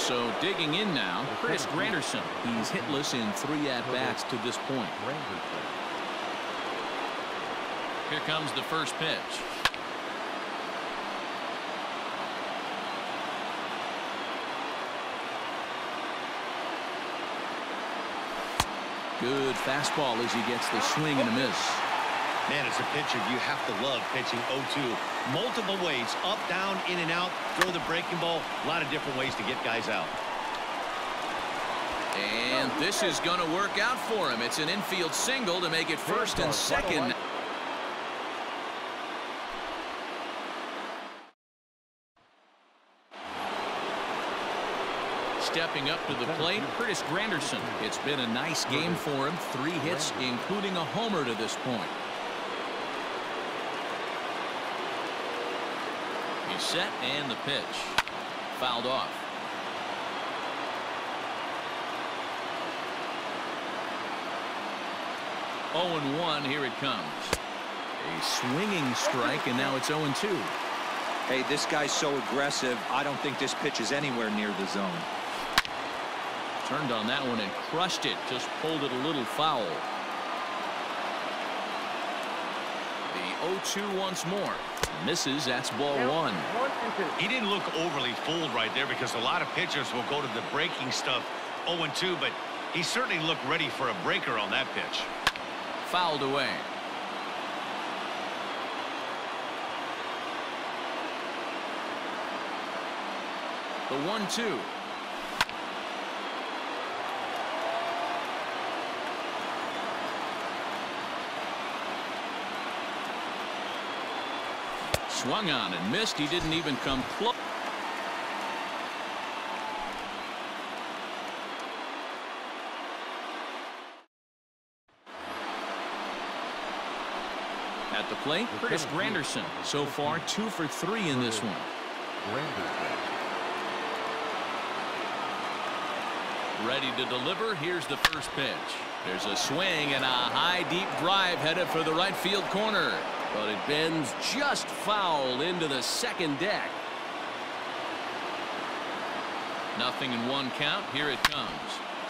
So digging in now, Chris Granderson. He's hitless in three at-bats to this point. Here comes the first pitch. Good fastball as he gets the swing and a miss. Man, as a pitcher, you have to love pitching 0-2. Multiple ways, up, down, in and out, throw the breaking ball. A lot of different ways to get guys out. And this is going to work out for him. It's an infield single to make it first and second. Stepping up to the plate, Curtis Granderson. It's been a nice game for him. Three hits, including a homer to this point. Set and the pitch. Fouled off. Oh and 1 here it comes. A swinging strike and now it's 0 and 2. Hey this guy's so aggressive I don't think this pitch is anywhere near the zone. Turned on that one and crushed it. Just pulled it a little foul. The 0-2 once more. Misses. That's ball one. He didn't look overly fooled right there because a lot of pitchers will go to the breaking stuff 0-2, but he certainly looked ready for a breaker on that pitch. Fouled away. The 1-2. Swung on and missed. He didn't even come close. At the plate, Curtis Granderson. So far, two for three in this one. Ready to deliver. Here's the first pitch. There's a swing and a high deep drive headed for the right field corner. But it bends just foul into the second deck. Nothing in one count. Here it comes.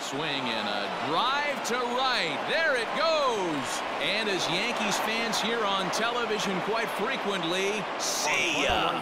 Swing and a drive to right. There it goes. And as Yankees fans hear on television quite frequently, see ya.